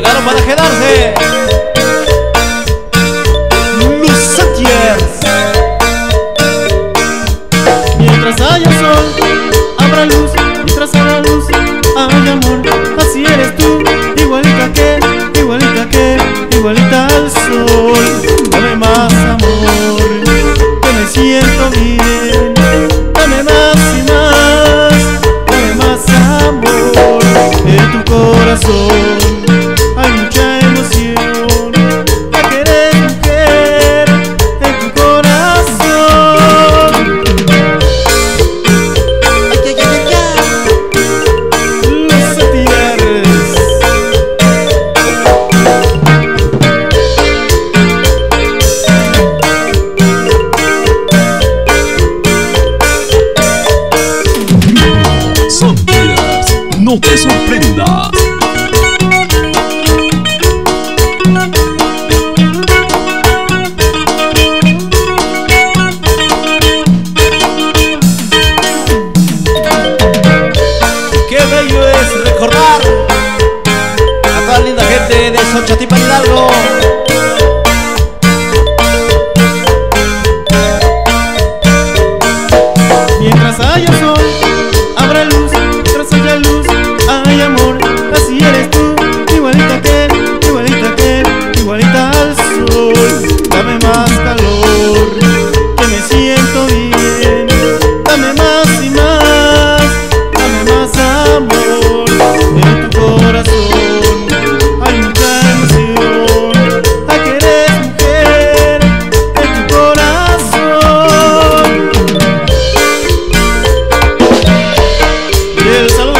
para quedarse. Luz Santiers. Mientras haya sol, habrá luz. Mientras haya luz, hay amor. Así eres tú, igualita que, igualita que, igualita al sol. Dame más no te sorprendas. Qué bello es recordar a toda linda gente de Xochatipan Hidalgo. el.